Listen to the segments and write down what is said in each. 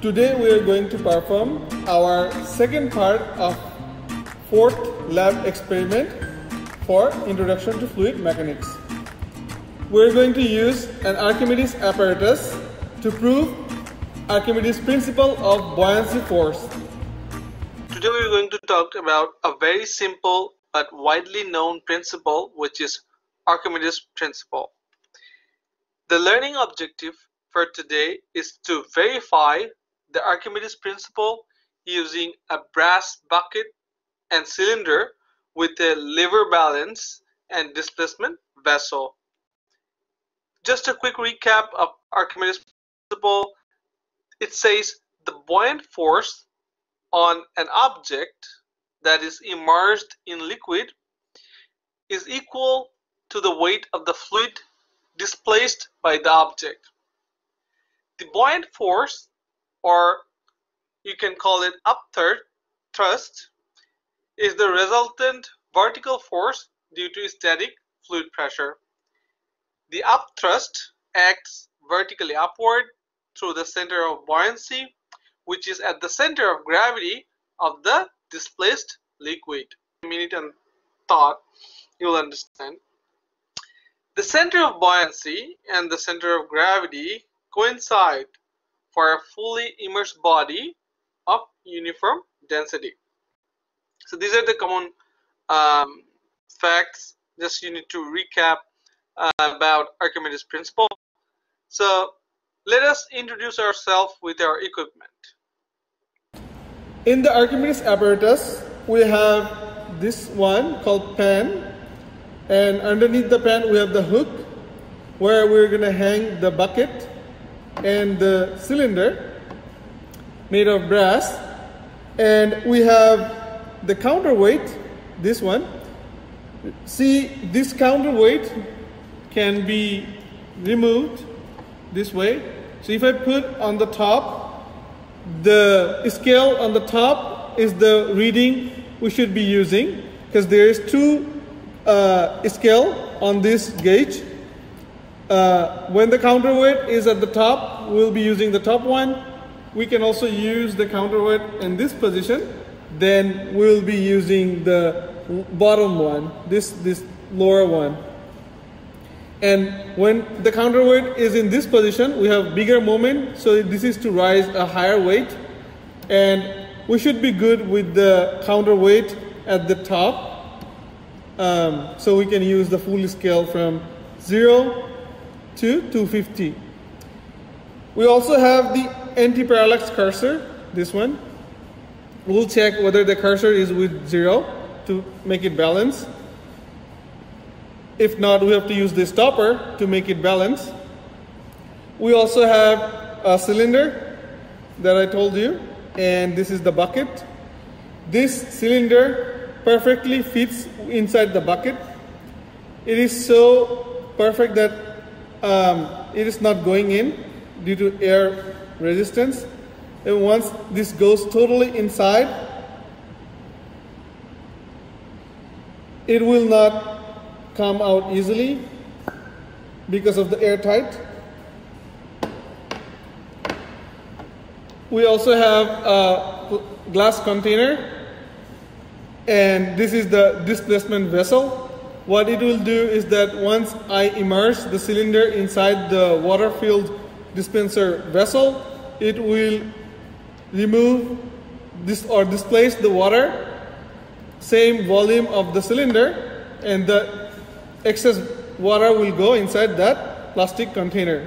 Today we are going to perform our second part of fourth lab experiment for Introduction to Fluid Mechanics. We're going to use an Archimedes apparatus to prove Archimedes' principle of buoyancy force. Today we're going to talk about a very simple but widely known principle which is Archimedes principle. The learning objective for today is to verify the Archimedes principle using a brass bucket and cylinder with a lever balance and displacement vessel. Just a quick recap of Archimedes principle. It says the buoyant force on an object that is immersed in liquid is equal to the weight of the fluid displaced by the object. The buoyant force, or you can call it upthrust, Thrust is the resultant vertical force due to static fluid pressure. The upthrust acts vertically upward through the center of buoyancy, which is at the center of gravity of the displaced liquid. Minute and thought, you'll understand. The center of buoyancy and the center of gravity coincide for a fully immersed body of uniform density. So these are the common um, facts. Just you need to recap uh, about Archimedes principle. So let us introduce ourselves with our equipment. In the Archimedes apparatus, we have this one called pan and underneath the pan we have the hook where we're going to hang the bucket and the cylinder made of brass. And we have the counterweight this one. See this counterweight can be removed this way. So if I put on the top the scale on the top is the reading we should be using because there is two uh, scale on this gauge. Uh, when the counterweight is at the top, we'll be using the top one. We can also use the counterweight in this position. Then we'll be using the bottom one, this, this lower one. And when the counterweight is in this position, we have bigger moment. So this is to rise a higher weight. And we should be good with the counterweight at the top um, so we can use the full scale from 0 to 250. We also have the anti-parallax cursor, this one. We'll check whether the cursor is with 0 to make it balance. If not, we have to use the stopper to make it balance. We also have a cylinder that I told you, and this is the bucket. This cylinder perfectly fits inside the bucket. It is so perfect that um, it is not going in due to air resistance. And once this goes totally inside, it will not come out easily because of the airtight. We also have a glass container and this is the displacement vessel. What it will do is that once I immerse the cylinder inside the water-filled dispenser vessel, it will remove this or displace the water, same volume of the cylinder, and the excess water will go inside that plastic container.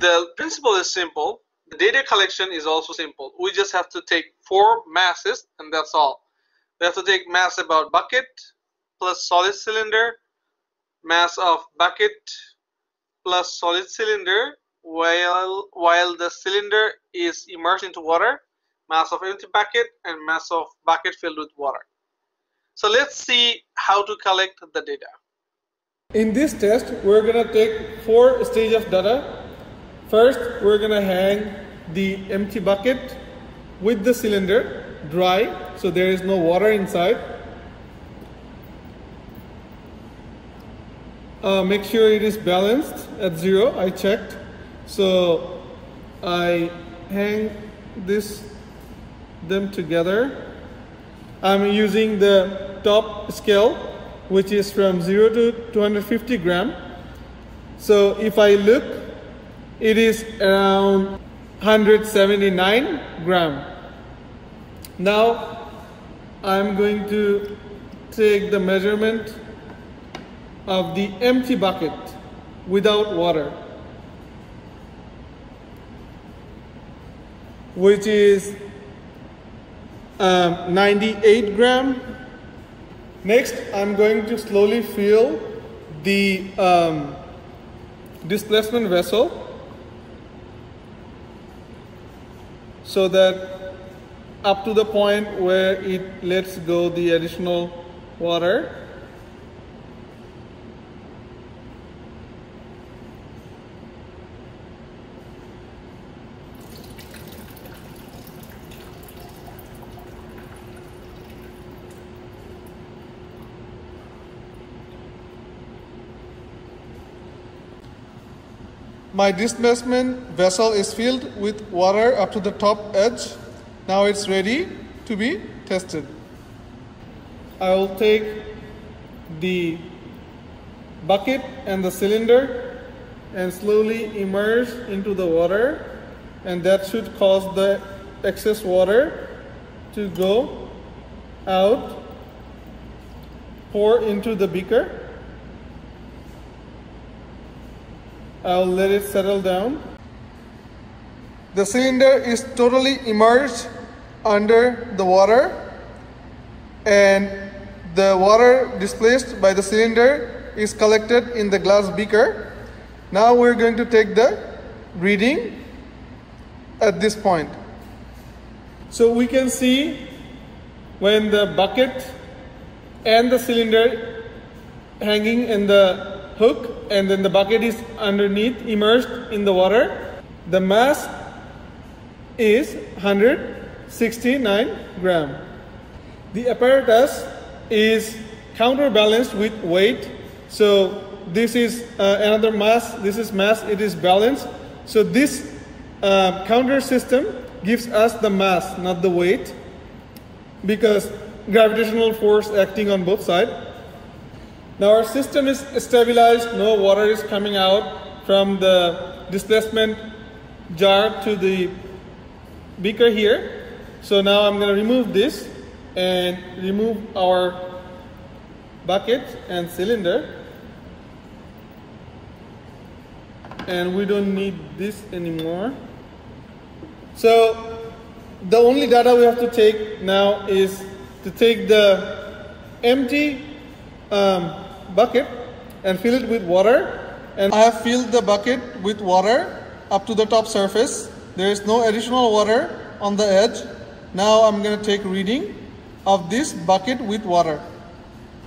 The principle is simple. The data collection is also simple. We just have to take four masses and that's all we have to take mass about bucket plus solid cylinder mass of bucket plus solid cylinder while while the cylinder is immersed into water mass of empty bucket and mass of bucket filled with water. So let's see how to collect the data. In this test we're gonna take four stages of data. First we're gonna hang the empty bucket with the cylinder dry so there is no water inside. Uh, make sure it is balanced at zero. I checked so I hang this them together. I'm using the top scale which is from 0 to 250 gram. So if I look, it is around 179 gram. Now I'm going to take the measurement of the empty bucket without water. Which is um, 98 gram. Next, I'm going to slowly fill the um, displacement vessel so that up to the point where it lets go the additional water. My displacement vessel is filled with water up to the top edge. Now it's ready to be tested. I will take the bucket and the cylinder and slowly immerse into the water and that should cause the excess water to go out, pour into the beaker I'll let it settle down. The cylinder is totally immersed under the water and the water displaced by the cylinder is collected in the glass beaker. Now we're going to take the reading at this point. So we can see when the bucket and the cylinder hanging in the hook and then the bucket is underneath immersed in the water. The mass is 169 gram. The apparatus is counterbalanced with weight. So this is uh, another mass, this is mass, it is balanced. So this uh, counter system gives us the mass, not the weight, because gravitational force acting on both sides. Now our system is stabilized, no water is coming out from the displacement jar to the beaker here. So now I'm going to remove this and remove our bucket and cylinder. And we don't need this anymore. So the only data we have to take now is to take the empty um, bucket and fill it with water. And I have filled the bucket with water up to the top surface. There is no additional water on the edge. Now I'm going to take reading of this bucket with water.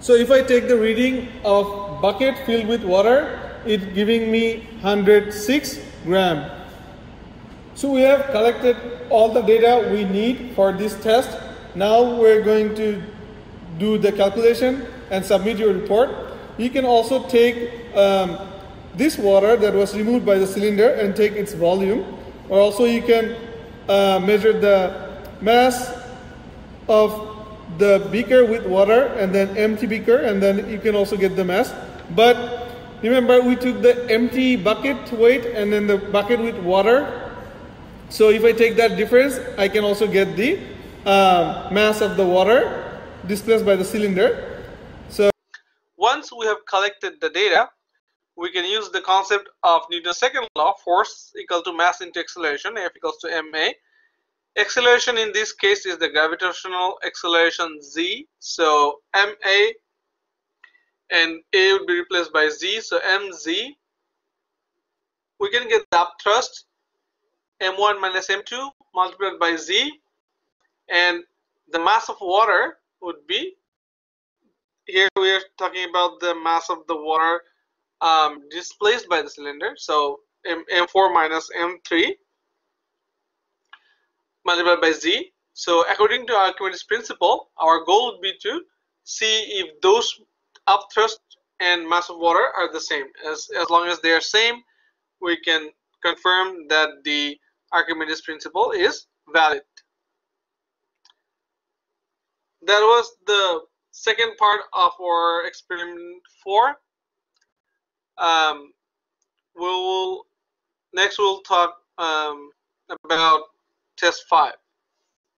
So if I take the reading of bucket filled with water, it's giving me 106 gram. So we have collected all the data we need for this test. Now we're going to do the calculation and submit your report. You can also take um, this water that was removed by the cylinder and take its volume. Or also you can uh, measure the mass of the beaker with water and then empty beaker and then you can also get the mass. But remember we took the empty bucket weight and then the bucket with water. So if I take that difference, I can also get the uh, mass of the water displaced by the cylinder. We have collected the data, we can use the concept of Newton's second law, force equal to mass into acceleration, F equals to ma. Acceleration in this case is the gravitational acceleration z. So ma and a would be replaced by z. So mz. We can get the up thrust, m1 minus m2 multiplied by z. And the mass of water would be here we are talking about the mass of the water um, displaced by the cylinder. So M M4 minus M3 multiplied by Z. So according to Archimedes principle, our goal would be to see if those upthrust and mass of water are the same. As, as long as they are same, we can confirm that the Archimedes principle is valid. That was the second part of our experiment 4. Um, we will next we'll talk um, about test 5.